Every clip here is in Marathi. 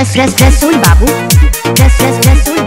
रस रस रसूल बाबू रस रस Rasul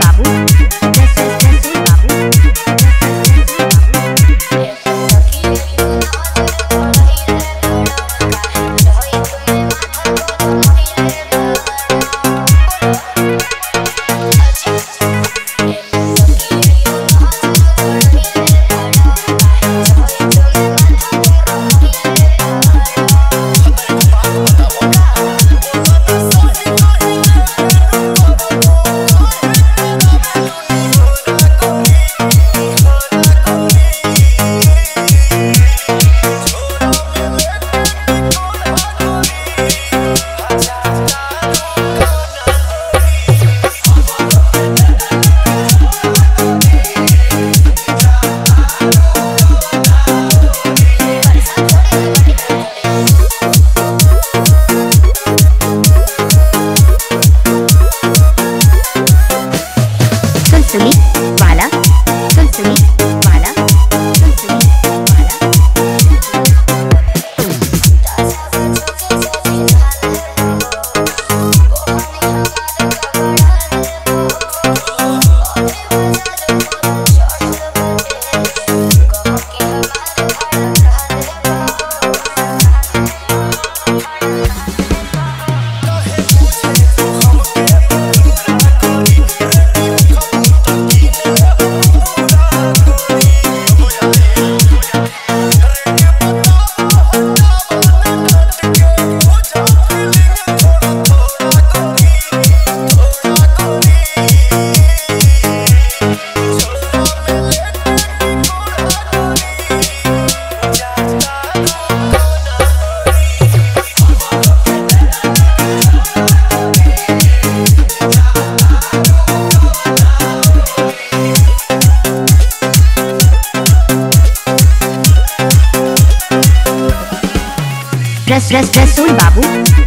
dress dress soon, Babu.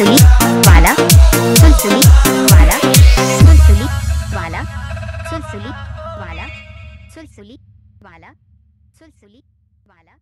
सुलसुली वाला सुलसुली वाला सुलसुली वाला सुलसुली वाला सुलसुली वाला सुलसुली वाला।